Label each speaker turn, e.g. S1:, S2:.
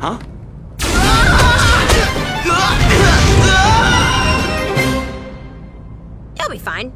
S1: Huh?
S2: He'll be fine.